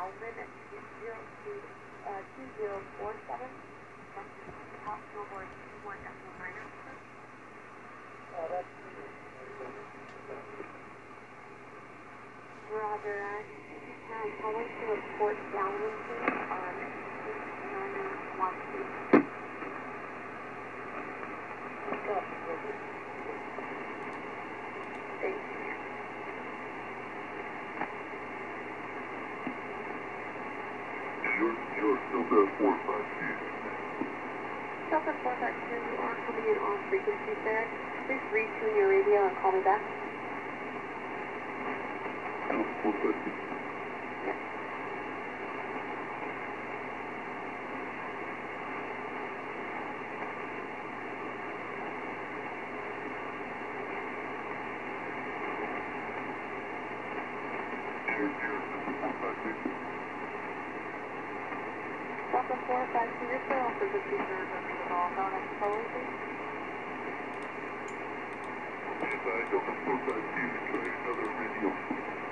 Feldman at 2047. House billboard 21 Echo Minor. That's Roger, uh, County Public to report downwind, you're still there four five two. Delta four five two, you are coming in on frequency sir. Please retune your radio and call me back. Delta four five two. Yes. You're, five two, you're still on frequency sir. Remember caller, please. Stand by, Delta four five two. Another radio.